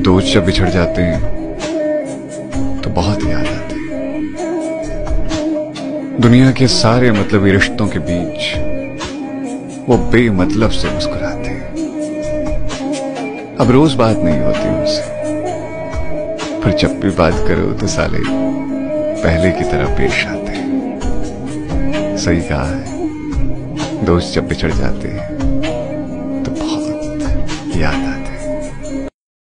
दोस्त जब बिछड़ जाते हैं तो बहुत याद आते हैं। दुनिया के सारे मतलबी रिश्तों के बीच, वो बेमतलब से मुस्कुराते हैं। अब रोज बात नहीं होती उनसे, पर जब भी बात करो तो साले पहले की तरह पेश आते हैं। सही कहा है, दोस्त जब बिछड़ जाते हैं तो बहुत याद